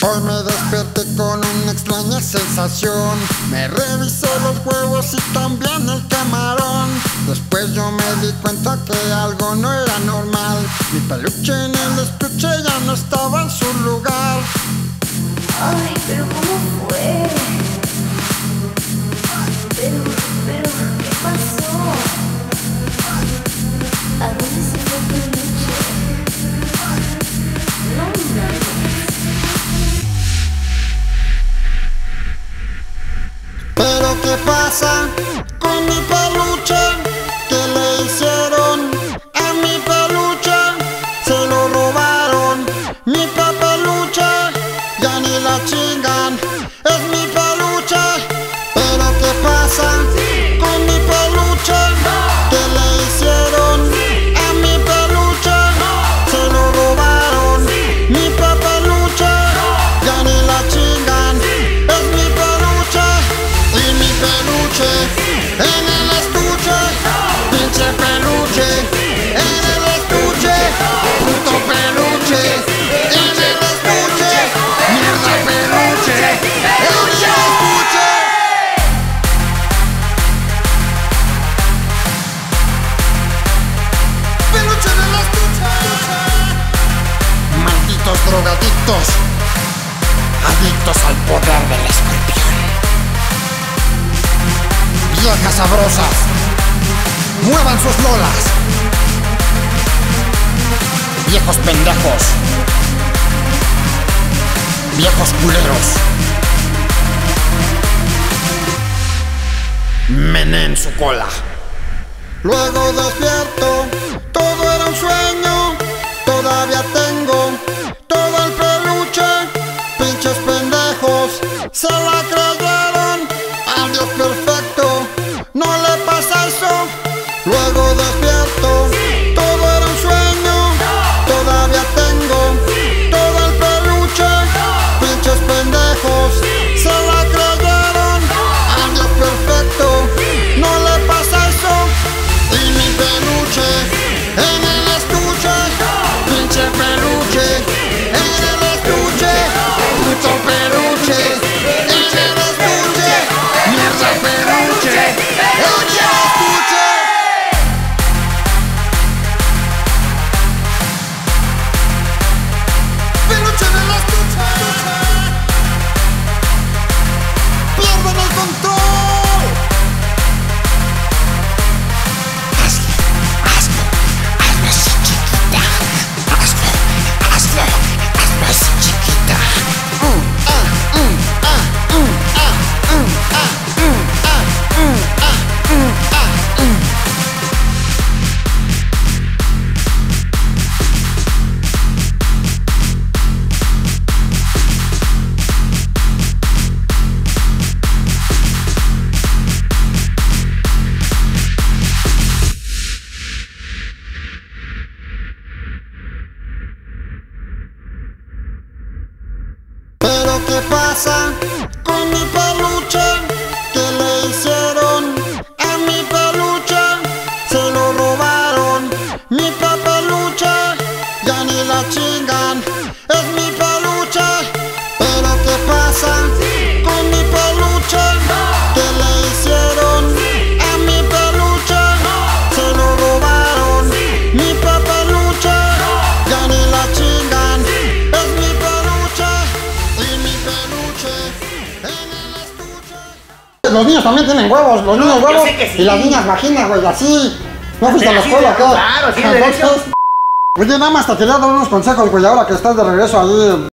Hoy me desperté con una extraña sensación. Me revisé los huevos y también el camarón. Después yo me di cuenta que algo no era normal. Mi peluche en el estuche ya no estaba en su lugar. Ay, pero ¿cómo Pero ¿qué pasa con mi peluche? Drogadictos, adictos al poder del escorpión. Viejas sabrosas, muevan sus lolas. Viejos pendejos, viejos culeros. Menen su cola. Luego despierto, your filth Mi peluche ya ni la chingan. Es mi peluche. Pero ¿qué pasa con mi peluche? ¿Qué le hicieron a mi peluche? Se lo robaron. Mi peluche ya ni la chingan. Es mi peluche. Y mi peluche en el estuche. Los niños también tienen huevos, los niños huevos y las niñas vaginas, güey, así. ¿No fuiste a la escuela, qué? claro, sí, Oye, nada más te quería dar unos consejos, güey, ahora que estás de regreso ahí